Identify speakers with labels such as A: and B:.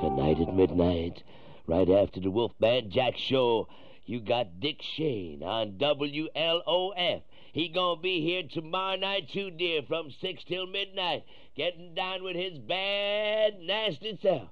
A: Tonight at midnight, right after the Wolfman Jack show, you got Dick Shane on WLOF. He gonna be here tomorrow night too, dear, from six till midnight, getting down with his bad, nasty self.